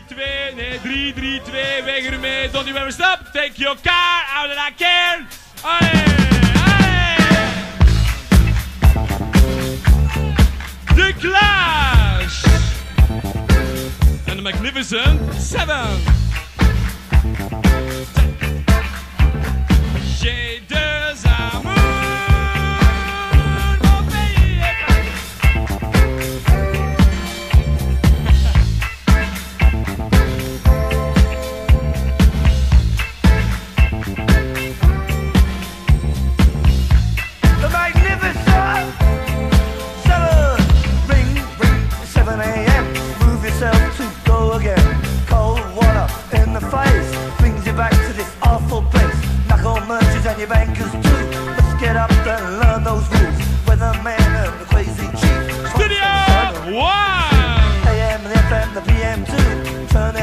3, 2, nee, 3, 3, 2, weg ermee. Don't you ever stop, take your car out of that can. Allee, allee. Clash. And the Magnificent Seven.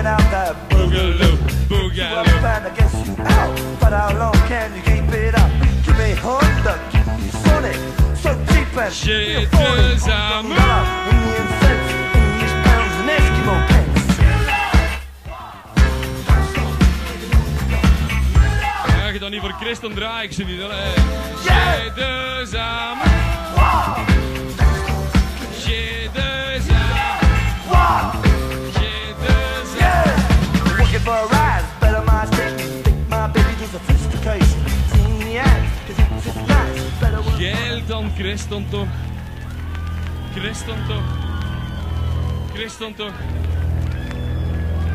Out that Boogaloo, boogaloo. and I guess you out. But how long can you keep it up? Give me Honda, give me Sonic, so cheap and. Indian cents, English pounds and Eskimo pence. Ja, je dan niet voor Christ, dan draai ik ze niet. J'ai deux amours. Geld dan Christ dan toch. Christ dan toch. Christ dan toch.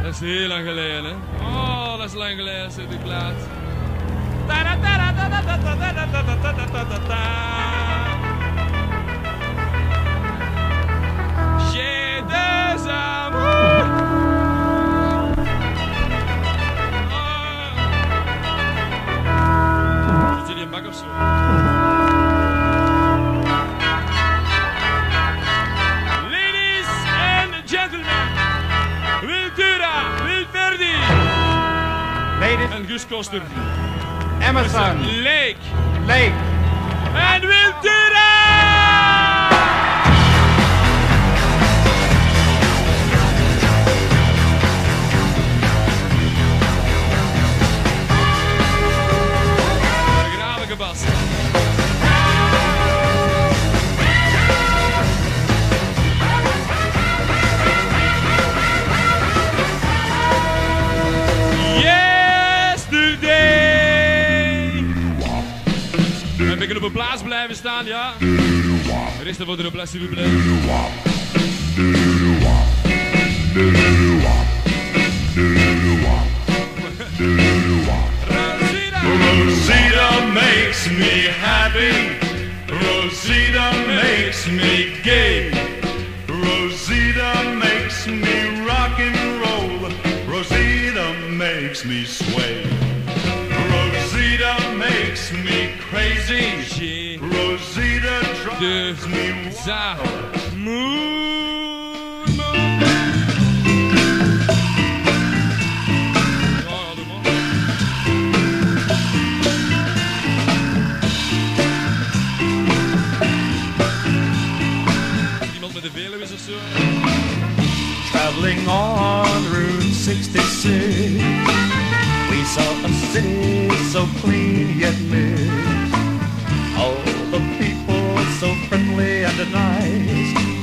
Dat is heel lang geleden, hè? Oh, dat is lang geleden, zit ik laat. J'ai deux amours. Norðurljóstur Emerson Lake. Lake. Kunnen op een plaats blijven staan, ja. Er is er voor de plaît. Rosita. Rosita makes me happy. Rosita makes me gay. De drives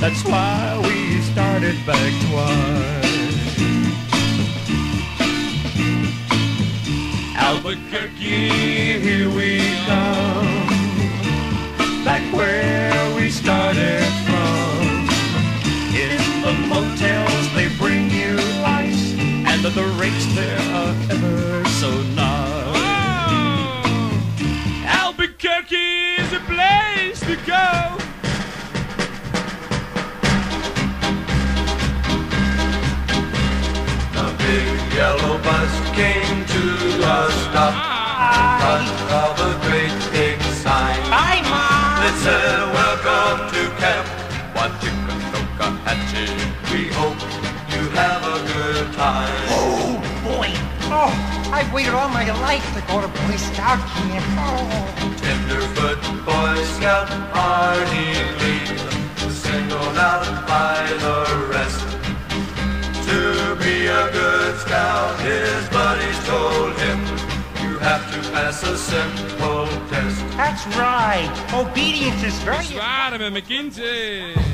That's why we started back twice. Albuquerque, here we come. Back where we started from. In the motels they bring you ice, and the rates there yellow bus came to a stop in front of a great big sign. Bye, Mom. It said, Welcome to Camp Watchickanockahatchee. We hope you have a good time. Oh, boy. Oh, I've waited all my life to go to Boy Scout camp. Oh. Tenderfoot Boy Scout Arnie Lee, simple test. That's right. Obedience is very. Das.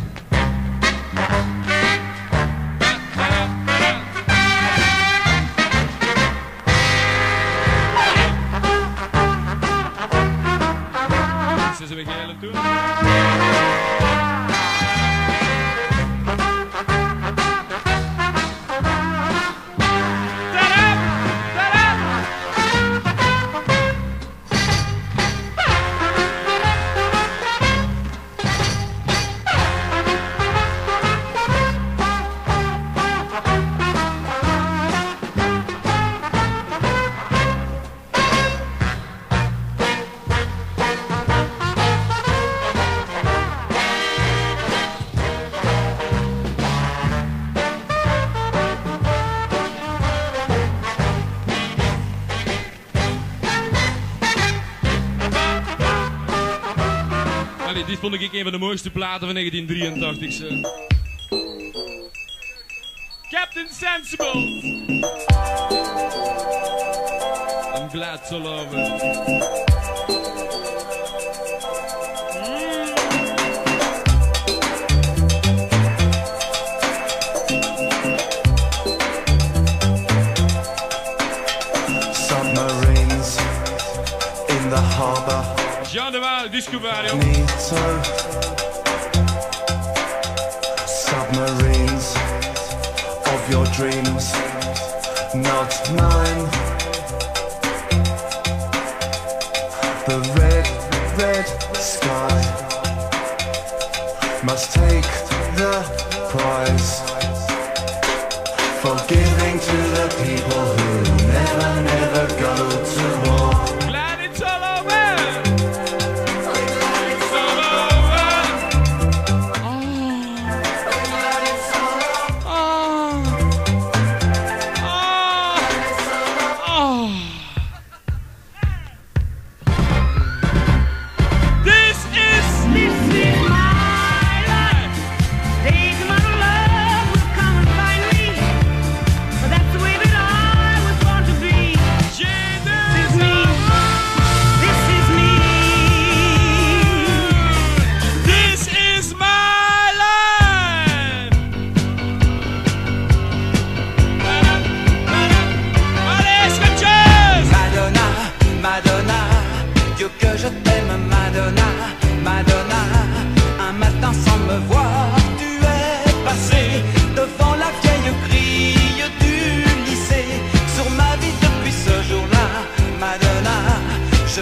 vond ik een van de mooiste platen van 1983. Eh. Captain Sensible. I'm glad to love it. Vario, Disco Vario. Submarines of your dreams, not mine. The red, red sky must take the prize.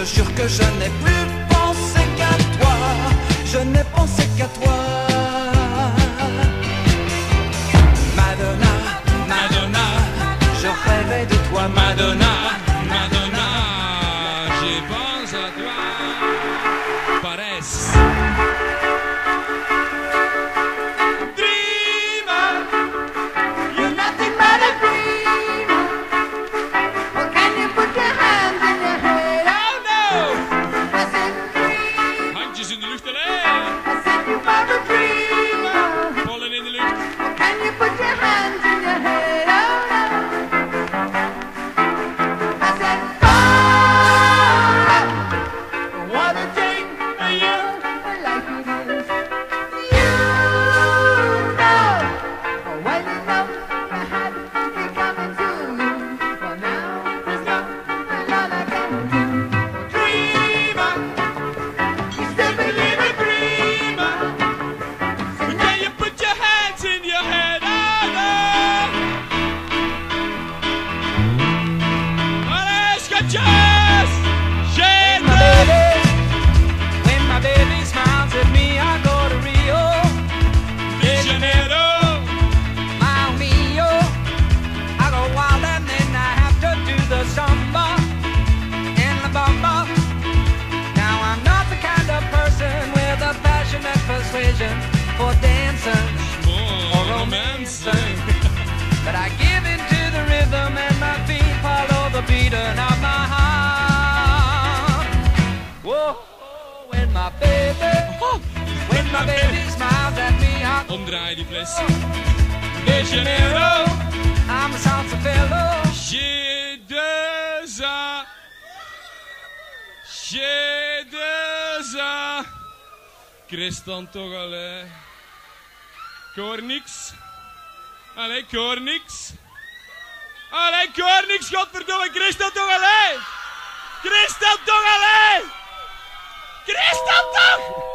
Je jure que je n'ai plus pensé qu'à toi. Je n'ai pensé qu'à toi. my baby smiles at me. Omdraai die fles. De Janeiro. I'm a salsa fellow. J'ai Christan toch alleen. Koor hoor niks. Allee, koor hoor niks. Allee, koor hoor niks, godverdomme. Christan toch alleen! Christan toch alleen! Christan toch!